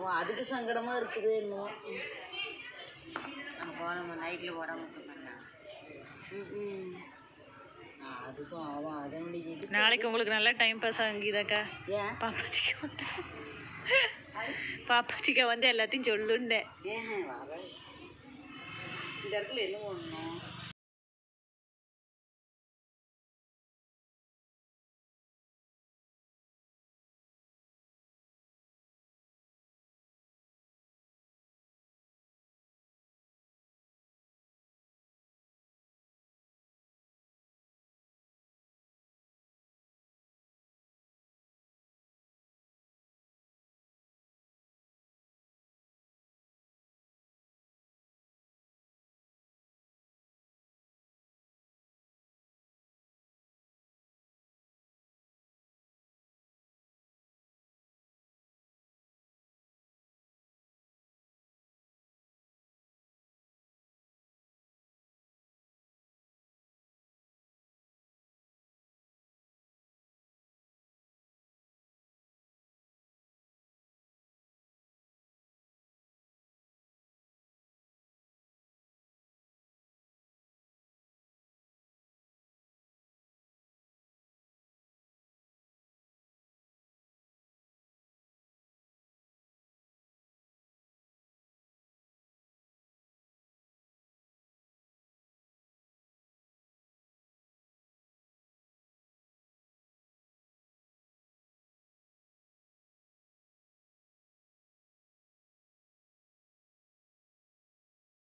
பாவம் அதுக்கு சங்கடமா இருக்குது இன்னும் நம்ம போனோம் நைட்டில் போடாமல் பண்ணா ம் அதுக்கும் அவன் அதனுடைய இது நாளைக்கு உங்களுக்கு நல்லா டைம் பாஸ் ஆகும் கீதாக்கா. ஏன்? பாப்பாச்சிக்கா வந்து பாப்பாச்சிக்கா வந்து எல்லாத்தையும் சொல்லுண்டேன். ஏன்? வர இந்த இடத்துல என்ன பண்ணணும்